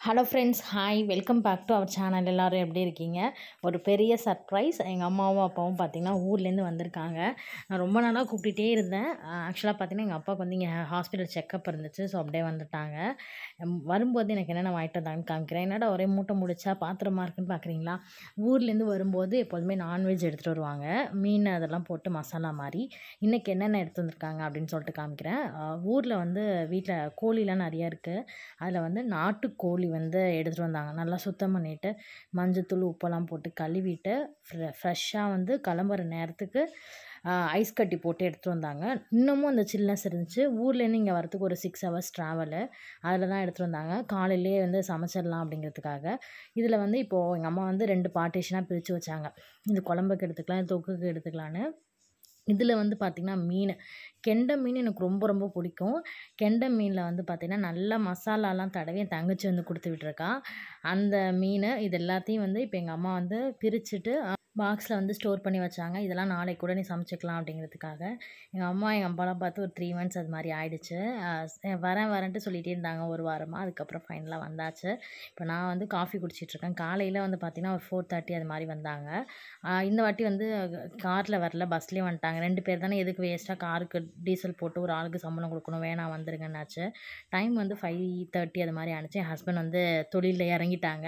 Hello friends hi welcome back to our channel எல்லோரும் எப்படி இருக்கீங்க? ஒரு பெரிய சர்ப்ரைஸ் எங்கள் அம்மாவும் அப்பாவும் பார்த்திங்கன்னா ஊர்லேருந்து வந்திருக்காங்க. நான் ரொம்ப நாளாக கூப்பிட்டுட்டே இருந்தேன். ஆக்சுவலாக பார்த்தீங்கன்னா எங்கள் அப்பாவுக்கு வந்து இங்கே ஹாஸ்பிட்டல் செக்கப் இருந்துச்சு. ஸோ அப்படியே வந்துட்டாங்க. வரும்போது எனக்கு என்னென்ன வாங்கிட்டு வந்தாங்கன்னு காமிக்கிறேன். என்னடா ஒரே மூட்டை முடிச்சா பாத்திரமா இருக்குன்னு பார்க்குறீங்களா ஊர்லேருந்து வரும்போது எப்போதுமே நான்வெஜ் எடுத்துகிட்டு வருவாங்க. மீன் அதெல்லாம் போட்டு மசாலா மாதிரி. இன்றைக்கி என்னென்ன எடுத்து வந்திருக்காங்க அப்படின்னு சொல்லிட்டு காமிக்கிறேன். ஊரில் வந்து வீட்டில் கோழிலாம் நிறையா இருக்குது அதில் வந்து நாட்டுக்கோழி வந்து எடுத்துகிட்டு வந்தாங்க. நல்லா சுத்தம் பண்ணிவிட்டு மஞ்சத்தூள் உப்பெல்லாம் போட்டு கழுவிட்டு ஃப்ரெ ஃப்ரெஷ்ஷாக வந்து கிளம்புற நேரத்துக்கு ஐஸ் கட்டி போட்டு எடுத்துகிட்டு வந்தாங்க. இன்னமும் அந்த சில்னஸ் இருந்துச்சு. ஊர்லேருந்து இங்கே வரத்துக்கு ஒரு சிக்ஸ் ஹவர்ஸ் ட்ராவலு அதில் தான் எடுத்துகிட்டு வந்தாங்க. காலையிலேயே வந்து சமைச்சிடலாம் அப்படிங்கிறதுக்காக. இதில் வந்து இப்போது எங்கள் அம்மா வந்து ரெண்டு பார்ட்டிஷனாக பிரித்து வச்சாங்க. இது குழம்புக்கு எடுத்துக்கலாம் இது தொக்குக்கு எடுத்துக்கலான்னு இதில் வந்து பார்த்திங்கன்னா மீன். கெண்டை மீன் எனக்கு ரொம்ப ரொம்ப பிடிக்கும். கெண்டை மீனில் வந்து பார்த்திங்கன்னா நல்லா மசாலாலாம் தடவி என் தங்கச்சி வந்து கொடுத்து விட்ருக்கா அந்த மீன் இது எல்லாத்தையும் வந்து இப்போ எங்கள் அம்மா வந்து பிரிச்சுட்டு பாக்ஸில் வந்து ஸ்டோர் பண்ணி வச்சாங்க. இதெல்லாம் நாளைக்கு கூட நீ சமைச்சிக்கலாம் அப்படிங்கிறதுக்காக. எங்கள் அம்மா எங்கள் அப்பாலாம் பார்த்து ஒரு த்ரீ மந்த்ஸ் அது மாதிரி ஆயிடுச்சு. வரேன் வரேன்ட்டு சொல்லிகிட்டே இருந்தாங்க ஒரு வாரமாக அதுக்கப்புறம் ஃபைனலாக வந்தாச்சு. இப்போ நான் வந்து காஃபி குடிச்சிட்ருக்கேன் காலையில் வந்து பார்த்திங்கன்னா ஒரு ஃபோர் தேர்ட்டி அது மாதிரி வந்தாங்க. இந்த வாட்டி வந்து காரில் வரல பஸ்லேயே வந்துட்டாங்க. ரெண்டு பேர் தானே எதுக்கு வேஸ்ட்டாக காருக்கு டீசல் போட்டு ஒரு ஆளுக்கு சம்பளம் கொடுக்கணும். வேணாம் வந்துருங்கன்னாச்சு. டைம் வந்து ஃபைவ் தேர்ட்டி அது மாதிரி ஆனிச்சு. என் ஹஸ்பண்ட் வந்து தொழிலில் இறங்கிட்டாங்க.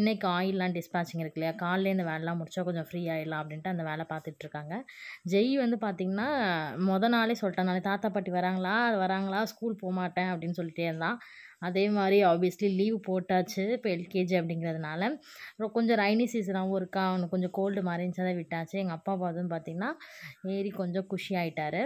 இன்றைக்கி ஆயிலெலாம் டிஸ்பேச்சிங் இருக்கு இல்லையா? காலையிலே இந்த வேலைலாம் முடிச்சா கொஞ்சம் ஃப்ரீ ஆயிடலாம் அப்படின்ட்டு அந்த வேலை பார்த்துட்ருக்காங்க ஜெய் வந்து பார்த்திங்கன்னா மொதல் நாளே சொல்லிட்டேன் நாளைக்கு தாத்தா பாட்டி வராங்களா? வராங்களா? ஸ்கூல் போக மாட்டேன் அப்படின்னு சொல்லிட்டே இருந்தான். அதே மாதிரி ஆப்வியஸ்லி லீவ் போட்டாச்சு இப்போ எல்கேஜி அப்படிங்கிறதுனால. அப்புறம் கொஞ்சம் ரைனி சீசனாகவும் இருக்கா? அவனுக்கு கொஞ்சம் கோல்டு மாதிரி இருந்துச்சு அதை விட்டாச்சு. எங்கள் அப்பா பார்த்துன்னு பார்த்திங்கன்னா ஏறி கொஞ்சம் குஷி ஆகிட்டாரு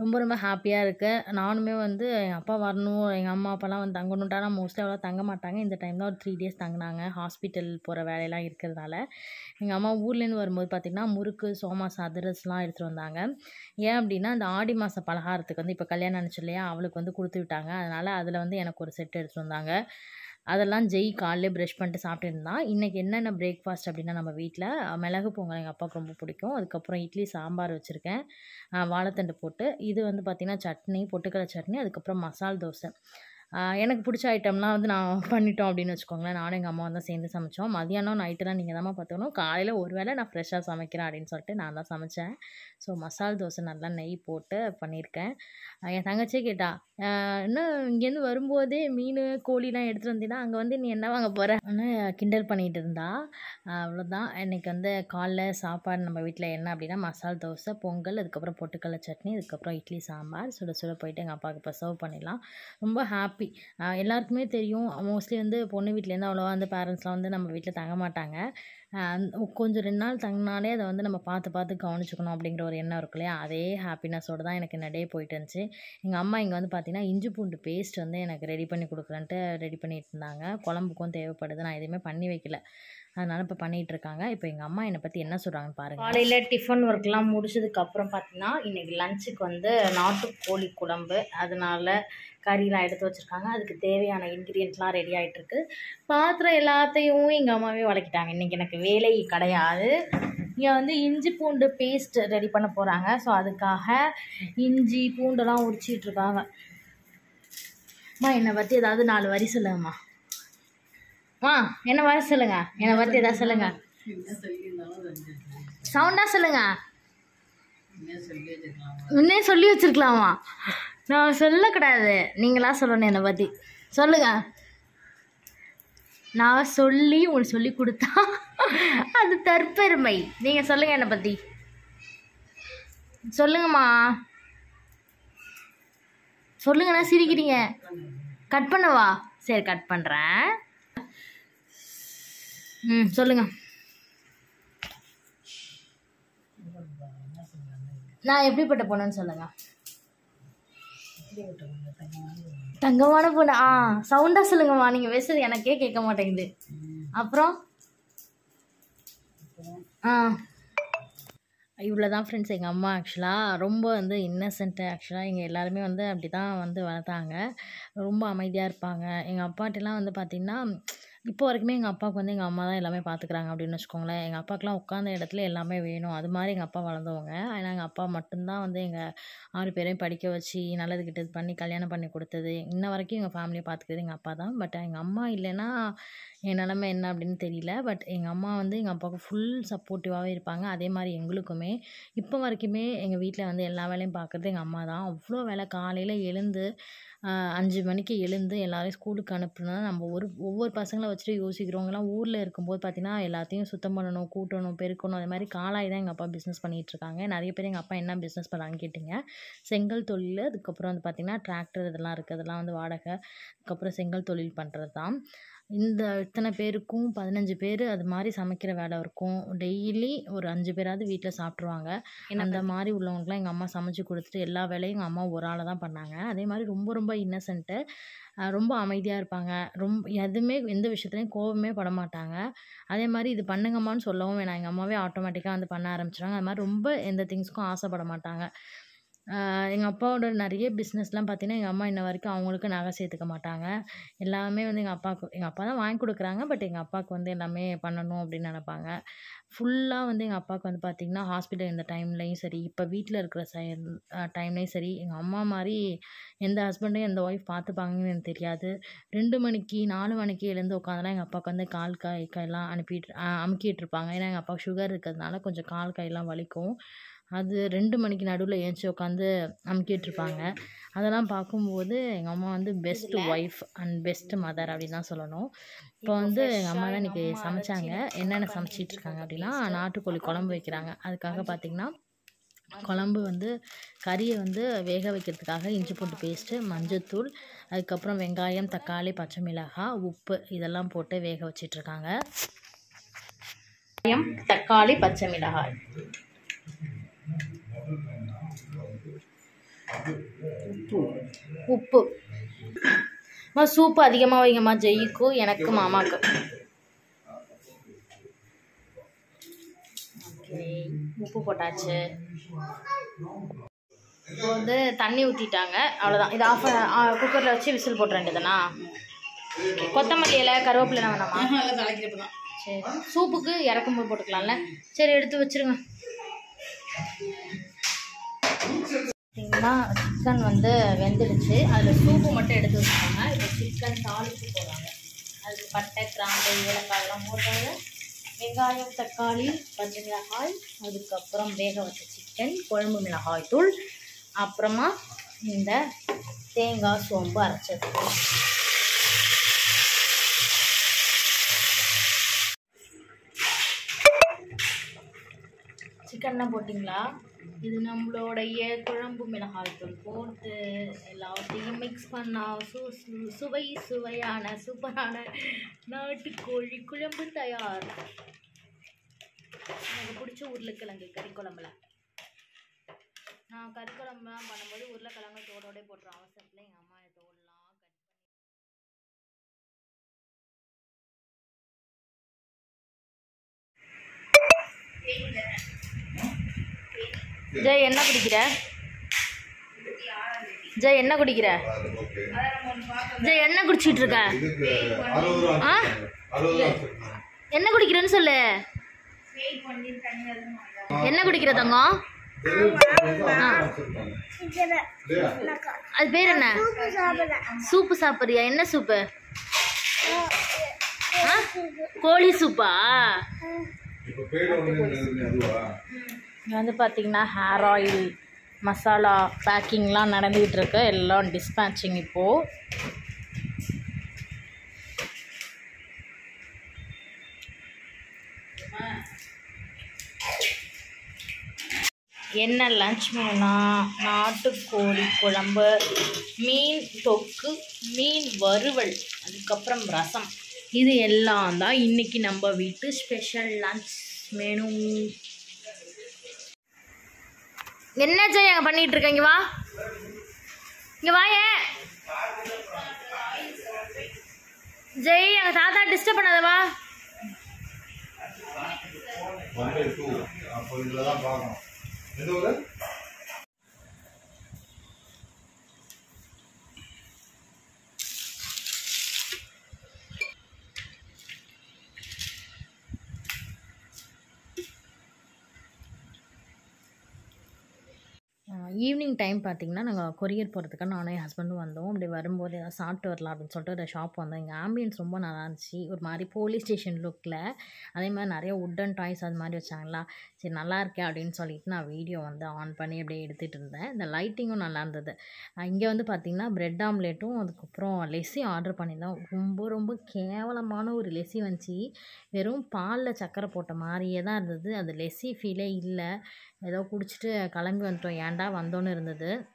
ரொம்ப ரொம்ப ஹாப்பியாக இருக்குது நானுமே வந்து எங்கள் அப்பா வரணும் எங்கள் அம்மா அப்பாலாம் வந்து தங்கணுன்ட்டா மோஸ்ட்லி அவ்வளோ தங்க மாட்டாங்க. இந்த டைம் தான் ஒரு த்ரீ டேஸ் தங்கினாங்க. ஹாஸ்பிட்டல் போகிற வேலையெல்லாம் இருக்கிறதால எங்கள் அம்மா ஊர்லேருந்து வரும்போது பார்த்திங்கன்னா முறுக்கு சோமாஸ் அதிரஸ்லாம் எடுத்துகிட்டு வந்தாங்க. ஏன் அப்படின்னா அந்த ஆடி மாத பலகாரத்துக்கு வந்து இப்போ கல்யாணம் நினச்சி இல்லையா அவளுக்கு வந்து கொடுத்து விட்டாங்க. அதனால் அதில் வந்து எனக்கு ஒரு செட் எடுத்துகிட்டு வந்தாங்க. அதெல்லாம் ஜெய் காலையிலே ப்ரஷ் பண்ணிட்டு சாப்பிட்டுருந்தா இன்றைக்கி என்னென்ன பிரேக்ஃபாஸ்ட் அப்படின்னா நம்ம வீட்டில் மிளகு பொங்கல் எங்கள் அப்பாவுக்கு ரொம்ப பிடிக்கும். அதுக்கப்புறம் இட்லி சாம்பார் வச்சுருக்கேன். வாழைத்தண்டு போட்டு. இது வந்து பார்த்திங்கன்னா சட்னி பொட்டுக்கடலை சட்னி அதுக்கப்புறம் மசால் தோசை. எனக்கு பிடிச்ச ஐட்டம்லாம் வந்து நான் பண்ணிட்டோம் அப்படின்னு வச்சுக்கோங்களேன். நானும் எங்கள் அம்மா தான் சேர்ந்து சமைச்சோம். மதியானம் நைட்டுலாம் நீங்கள் தான் பார்த்துக்கணும் காலையில் ஒரு வேளை நான் ஃப்ரெஷ்ஷாக சமைக்கிறேன் அப்படின்னு சொல்லிட்டு நான் தான் சமைச்சேன். ஸோ மசால் தோசை நல்லா நெய் போட்டு பண்ணியிருக்கேன். என் தங்கச்சியே கேட்டா இன்னும் என்ன இங்கேருந்து வரும்போதே மீன் கோழிலாம் எடுத்துகிட்டு வந்தீங்கன்னா அங்கே வந்து நீ என்ன வாங்க போகிறன்னு கிண்டல் பண்ணிகிட்டு இருந்தா. அவ்வளோதான் இன்றைக்கி வந்து காலைல சாப்பாடு நம்ம வீட்டில் என்ன அப்படின்னா மசால் தோசை பொங்கல் அதுக்கப்புறம் பொட்டுக்கடலை சட்னி அதுக்கப்புறம் இட்லி சாம்பார் சுட சுட போயிட்டு எங்கள் அப்பாவுக்கு இப்போ சர்வ் பண்ணிடலாம். ரொம்ப ஹாப்பி ஹாப்பி எல்லாருக்குமே தெரியும். மோஸ்ட்லி வந்து பொண்ணு வீட்லேருந்து அவ்வளோவா வந்து பேரண்ட்ஸ்லாம் வந்து நம்ம வீட்டில் தங்க மாட்டாங்க. கொஞ்சம் ரெண்டு நாள் தங்கினாலே அதை வந்து நம்ம பார்த்து பார்த்து கவனிச்சுக்கணும் அப்படிங்கிற ஒரு எண்ணம் இருக்கு இல்லையா? அதே ஹாப்பினஸோடு தான் எனக்கு இந்த போயிட்டு இருந்துச்சு. எங்கள் அம்மா இங்கே வந்து பார்த்தீங்கன்னா இஞ்சி பூண்டு பேஸ்ட் வந்து எனக்கு ரெடி பண்ணி கொடுக்குறேன்ட்டு ரெடி பண்ணிட்டு இருந்தாங்க. குழம்புக்கும் தேவைப்படுது. நான் எதுவுமே பண்ணி வைக்கல. அதனால் இப்போ பண்ணிகிட்டு இருக்காங்க இப்போ எங்கள் அம்மா என்னை பற்றி என்ன சொல்கிறாங்கன்னு பாருங்கள் காலையில் டிஃபன் ஒர்க்லாம் முடிச்சதுக்கப்புறம் பார்த்தீங்கன்னா இன்றைக்கி லஞ்சுக்கு வந்து நாட்டுக்கோழி குழம்பு. அதனால கறிலாம் எடுத்து வச்சுருக்காங்க. அதுக்கு தேவையான இன்க்ரீடியன்ட்லாம் ரெடி ஆகிட்டுருக்கு பாத்திரம் எல்லாத்தையும் எங்கள் அம்மாவே வளக்கிட்டாங்க. இன்றைக்கி எனக்கு வேலை கிடையாது. இங்கே வந்து இஞ்சி பூண்டு பேஸ்ட் ரெடி பண்ண போகிறாங்க ஸோ அதுக்காக இஞ்சி பூண்டெல்லாம் உரிச்சிட்ருக்காங்க அம்மா என்னை பற்றி ஏதாவது நாலு வரி சொல்லுங்கம்மா. ஆ என்ன வர சொல்லுங்க. என்னை பற்றி ஏதாவது சொல்லுங்க. சவுண்டாக சொல்லுங்க. முன்னே சொல்லி வச்சிருக்கலாமா? நான் சொல்லக்கூடாது. நீங்களா சொல்லணும் என்னை பற்றி சொல்லுங்க. நான் சொல்லி உங்களுக்கு சொல்லி கொடுத்தா அது தற்பெருமை. நீங்கள் சொல்லுங்கள் என்னை பற்றி சொல்லுங்கம்மா. சொல்லுங்கண்ணா சிரிக்கிறீங்க. கட் பண்ணவா? சரி கட் பண்ணுறேன் ம் சொல்லுங்க. நான் எப்படிப்பட்ட பொண்ணுன்னு சொல்லுங்க. தங்கமான பொண்ணு. ஆ சவுண்டாக சொல்லுங்கம்மா. நீங்கள் பேசுறது எனக்கே கேட்க மாட்டேங்குது. அப்புறம்? ஆ. இவ்வளோ தான் ஃப்ரெண்ட்ஸ் எங்கள் அம்மா ஆக்சுவலாக ரொம்ப வந்து இன்னசென்ட்டு ஆக்சுவலாக எங்கள் எல்லாருமே வந்து அப்படி தான் வந்து வளர்த்தாங்க. ரொம்ப அமைதியாக இருப்பாங்க. எங்கள் அப்பாட்டெல்லாம் வந்து பார்த்திங்கன்னா இப்போ வரைக்குமே எங்கள் அப்பாவுக்கு வந்து எங்கள் அம்மா தான் எல்லாமே பார்த்துக்குறாங்க அப்படின்னு வச்சுக்கோங்களேன். எங்கள் அப்பாவுக்குலாம் உட்காந்த இடத்துல எல்லாமே வேணும். அது மாதிரி எங்கள் அப்பா வளர்ந்தவங்க. ஆனால் எங்கள் அப்பா மட்டும்தான் வந்து எங்கள் ஆறு பேரையும் படிக்க வச்சு நல்லது கிட்டது பண்ணி கல்யாணம் பண்ணி கொடுத்தது. இன்ன வரைக்கும் எங்கள் ஃபேமிலியை பார்த்துக்கிறது எங்கள் அப்பா தான். பட் எங்கள் அம்மா இல்லைன்னா என் நிலமை என்ன அப்படின்னு தெரியல. பட் எங்கள் அம்மா வந்து எங்கள் அப்பாவுக்கு ஃபுல் சப்போர்ட்டிவாகவே இருப்பாங்க. அதே மாதிரி எங்களுக்குமே. இப்போ வரைக்குமே எங்கள் வீட்டில் வந்து எல்லா வேலையும் பார்க்குறது எங்கள் அம்மா தான். அவ்வளோ வேலை காலையில் எழுந்து அஞ்சு மணிக்கு எழுந்து எல்லாரையும் ஸ்கூலுக்கு அனுப்புனா நம்ம ஒரு ஒவ்வொரு பசங்களை வச்சுட்டு யோசிக்கிறவங்கலாம் ஊரில் இருக்கும்போது பார்த்திங்கன்னா எல்லாத்தையும் சுத்தம் பண்ணணும் கூட்டணும் பெருக்கணும் அது மாதிரி காலாய் தான் எங்கள் அப்பா பிஸ்னஸ் பண்ணிகிட்ருக்காங்க நிறைய பேர் எங்கள் அப்பா என்ன பிஸ்னஸ் பண்ணாங்கன்னு கேட்டிங்க. செங்கல் தொழில் அதுக்கப்புறம் வந்து பார்த்திங்கன்னா டிராக்டர் இதெல்லாம் இருக்குது. அதெல்லாம் வந்து வாடகை. அதுக்கப்புறம் செங்கல் தொழில் பண்ணுறது தான் இந்த இத்தனை பேருக்கும் பதினஞ்சு பேர் அது மாதிரி சமைக்கிற வேலை இருக்கும். டெய்லி ஒரு அஞ்சு பேராவது வீட்டில் சாப்பிட்ருவாங்க அந்த மாதிரி உள்ளவங்களுக்குலாம் எங்கள் அம்மா சமைச்சு கொடுத்துட்டு எல்லா வேலையும் எங்கள் அம்மா ஒரு ஆளை தான் பண்ணாங்க. அதே மாதிரி ரொம்ப ரொம்ப இன்னசென்ட்டு ரொம்ப அமைதியாக இருப்பாங்க. ரொம்ப எதுவுமே எந்த விஷயத்துலையும் கோவமே பட மாட்டாங்க. அதே மாதிரி இது பண்ணுங்கம்மான்னு சொல்லவும் வேணாம். எங்கள் அம்மாவே ஆட்டோமேட்டிக்காக வந்து பண்ண ஆரம்பிச்சிடுவாங்க அது மாதிரி ரொம்ப எந்த திங்ஸ்க்கும் ஆசைப்பட மாட்டாங்க. எங்கள் அப்பாவோட நிறைய பிஸ்னஸ்லாம் பார்த்தீங்கன்னா எங்கள் அம்மா இன்ன வரைக்கும் அவங்களுக்கு நகை சேர்த்துக்க மாட்டாங்க. எல்லாமே வந்து எங்கள் அப்பாவுக்கு எங்கள் அப்பா தான் வாங்கி கொடுக்குறாங்க பட் எங்கள் அப்பாவுக்கு வந்து எல்லாமே பண்ணணும் அப்படின்னு நினப்பாங்க. ஃபுல்லாக வந்து எங்கள் அப்பாவுக்கு வந்து பார்த்திங்கன்னா ஹாஸ்பிட்டல் இந்த டைம்லேயும் சரி இப்போ வீட்டில் இருக்கிற சை டைம்லேயும் சரி எங்கள் அம்மா மாதிரி எந்த ஹஸ்பண்டையும் எந்த ஒய்ஃப் பார்த்துப்பாங்கன்னு எனக்கு தெரியாது. ரெண்டு மணிக்கு நாலு மணிக்கு எழுந்து உட்காந்துலாம் எங்கள் அப்பாவுக்கு வந்து கால் கை கையெல்லாம் அனுப்பிட்டு அமுக்கிட்டு இருப்பாங்க. ஏன்னா எங்கள் அப்பாவுக்கு சுகர் இருக்கிறதுனால கொஞ்சம் கால் கையெல்லாம் வலிக்கும். அது ரெண்டு மணிக்கு நடுவில் ஏஞ்சி உட்காந்து அமுக்கிட்டுருப்பாங்க அதெல்லாம் பார்க்கும்போது எங்கள் அம்மா வந்து best wife and best mother அப்படின்னு தான் சொல்லணும். இப்போ வந்து எங்கள் அம்மா தான் இன்றைக்கி சமைச்சாங்க. என்னென்ன சமைச்சிட்டு இருக்காங்க அப்படின்னா நாட்டுக்கோழி குழம்பு வைக்கிறாங்க. அதுக்காக பார்த்திங்கன்னா குழம்பு வந்து கறியை வந்து வேக வைக்கிறதுக்காக இஞ்சி பூண்டு பேஸ்ட்டு மஞ்சத்தூள் அதுக்கப்புறம் வெங்காயம் தக்காளி பச்சை மிளகாய் உப்பு இதெல்லாம் போட்டு வேக வச்சிட்ருக்காங்க வெங்காயம் தக்காளி பச்சை மிளகாய். உப்பு. அம்மா சூப்பு அதிகமாக வைங்கம்மா ஜெய்க்கும் எனக்கு மாமாக்கு ஓகே உப்பு போட்டாச்சு. இப்போ வந்து தண்ணி ஊற்றிட்டாங்க அவ்வளோதான் இது ஆஃப் குக்கரில் வச்சு விசில் போட்டுற வேண்டியதுனா கொத்தமல்லி இலை கருவேப்பிலை வேணாமா? சரி சூப்புக்கு இறக்கும்போது போட்டுக்கலாம்ல. சரி எடுத்து வச்சிருங்க. பார்த்தீங்கன்னா சிக்கன் வந்து வெந்துடுச்சு. அதில் சூப்பு மட்டும் எடுத்து வச்சுக்கோங்க. இப்போ சிக்கன் தாளிச்சு போடுறாங்க. அதுக்கு பட்டை கிராம்பு ஏலக்காயெல்லாம் போடுறாங்க. வெங்காயம் தக்காளி பச்சை மிளகாய் அதுக்கப்புறம் வேக வச்ச சிக்கன் குழம்பு மிளகாய் தூள் அப்புறமா இந்த தேங்காய் சோம்பு அரைச்சது. சிக்கன்லாம் போட்டிங்களா? இது நம்மளுடைய குழம்பு மிளகாய் தூள் போட்டு எல்லாத்தையும் மிக்ஸ் பண்ணால் சு சு- சுவை சுவையான சூப்பரான நாட்டுக்கோழி குழம்பு தயார். எனக்கு பிடிச்ச உருளைக்கிழங்கு கறி குழம்புல நான் கறி குழம்புலாம் பண்ணும்போது உருளைக்கிழங்கு தோடோடே போட்டுருவேன் அவசரத்தில் எங்கள் ஜெய் என்ன குடிக்கிற? ஜெய் என்ன குடிக்கிற? ஜெய் என்ன குடிச்சிட்டு இருக்க ஆ? என்ன குடிக்கிறேன்னு சொல்லு. என்ன குடிக்கிற தங்கம்? ஆ. அது பேர் என்ன? சூப்பு சாப்பிட்றியா? என்ன சூப்பு? ஆ? கோழி சூப்பா? இங்கே வந்து பார்த்தீங்கன்னா ஹேர் ஆயில் மசாலா பேக்கிங்லாம் நடந்துக்கிட்டு இருக்கு எல்லாம் டிஸ்பேச்சிங் இப்போது என்ன லஞ்ச் மெனுனா நாட்டுக்கோழி குழம்பு மீன் தொக்கு மீன் வறுவல் அதுக்கப்புறம் ரசம். இது எல்லாம் தான் இன்றைக்கி நம்ம வீட்டு ஸ்பெஷல் லஞ்ச் மெனு என்ன ஜெய் அங்கே பண்ணிட்டு இருக்க? இங்க வா. இங்க வாயே. ஜெய் எங்க தாத்தா டிஸ்டர்ப் பண்ணாதவா வந்து ஒன் டூ அப்போ இதில் தான் பார்க்கணும். எந்த ஊர்? ஈவினிங் டைம் பார்த்திங்கன்னா நாங்கள் கொரியர் போகிறதுக்காக நானும் என் ஹஸ்பண்டும் வந்தோம். அப்படி வரும்போது ஏதாவது சாப்பிட்டு வரலாம் அப்படின்னு சொல்லிட்டு ஒரு ஷாப் வந்தோம். இங்கே ஆம்பியன்ஸ் ரொம்ப நல்லா இருந்துச்சு. ஒரு மாதிரி போலீஸ் ஸ்டேஷன் லுக்கில் அதே மாதிரி நிறைய உட்டன் டாய்ஸ் அது மாதிரி வச்சாங்களா? சரி நல்லா இருக்கே அப்படின்னு சொல்லிட்டு நான் வீடியோ வந்து ஆன் பண்ணி அப்படியே எடுத்துகிட்டு இருந்தேன். இந்த லைட்டிங்கும் நல்லா இருந்தது. இங்கே வந்து பார்த்திங்கன்னா ப்ரெட் ஆம்லேட்டும் அதுக்கப்புறம் லெஸ்ஸி ஆர்டர் பண்ணியிருந்தோம். ரொம்ப ரொம்ப கேவலமான ஒரு லெஸ்ஸி வந்துச்சு. வெறும் பாலில் சக்கரை போட்ட மாதிரியே தான் இருந்தது. அது லெஸ்ஸி ஃபீலே இல்லை. ஏதோ குடிச்சிட்டு கிளம்பி வந்துட்டோம். ஏன்டா வந்தோன்னு இருந்தது.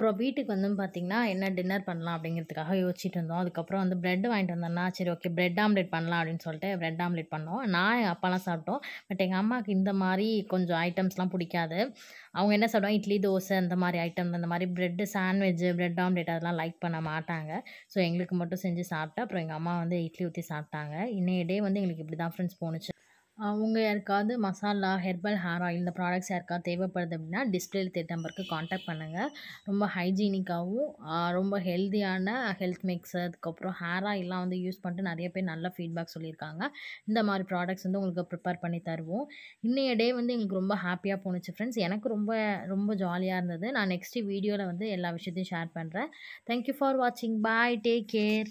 அப்புறம் வீட்டுக்கு வந்து பார்த்திங்கன்னா என்ன டின்னர் பண்ணலாம் அப்படிங்கிறதுக்காக யோசிச்சுட்டு இருந்தோம். அதுக்கப்புறம் வந்து ப்ரெட் வாங்கிட்டு வந்தோம்னா சரி ஓகே ப்ரெட் ஆம்லெட் பண்ணலாம் அப்படின்னு சொல்லிட்டு ப்ரெட் ஆம்லெட் பண்ணோம். நான் எங்கள் அப்பாலாம் சாப்பிட்டோம். பட் எங்கள் அம்மாவுக்கு இந்த மாதிரி கொஞ்சம் ஐட்டம்ஸ்லாம் பிடிக்காது. அவங்க என்ன சொல்லுவாங்க இட்லி தோசை அந்த மாதிரி ஐட்டம் அந்த மாதிரி ப்ரெட்டு சாண்ட்விட்ச் ப்ரெட் ஆம்லெட் அதெல்லாம் லைக் பண்ண மாட்டாங்க. ஸோ எங்களுக்கு மட்டும் செஞ்சு சாப்பிட்டா அப்புறம் எங்கள் அம்மா வந்து இட்லி ஊற்றி சாப்பிட்டாங்க. இன்னைய டே வந்து எங்களுக்கு இப்படி தான் ஃப்ரெண்ட்ஸ் போணுச்சு. அவங்க யாருக்காவது மசாலா ஹெர்பல் ஹேர் ஆயில் இந்த ப்ராடக்ட்ஸ் யாருக்காவது தேவைப்படுது அப்படின்னா டிஸ்பிளேல தெரிய நம்பருக்கு காண்டாக்ட் பண்ணுங்கள் ரொம்ப ஹைஜீனிக்காகவும் ரொம்ப ஹெல்த்தியான ஹெல்த் மிக்ஸ் அதுக்கப்புறம் ஹேர் ஆயிலெலாம் வந்து யூஸ் பண்ணிட்டு நிறைய பேர் நல்ல ஃபீட்பேக் சொல்லியிருக்காங்க. இந்த மாதிரி ப்ராடக்ட்ஸ் வந்து உங்களுக்கு ப்ரிப்பேர் பண்ணி தருவோம். இன்றைய டே வந்து எங்களுக்கு ரொம்ப ஹாப்பியாக போணுச்சு ஃப்ரெண்ட்ஸ் எனக்கு ரொம்ப ரொம்ப ஜாலியாக இருந்தது. நான் நெக்ஸ்ட்டு வீடியோவில் வந்து எல்லா விஷயத்தையும் ஷேர் பண்ணுறேன் தேங்க்யூ ஃபார் வாட்சிங் பாய் டேக் கேர்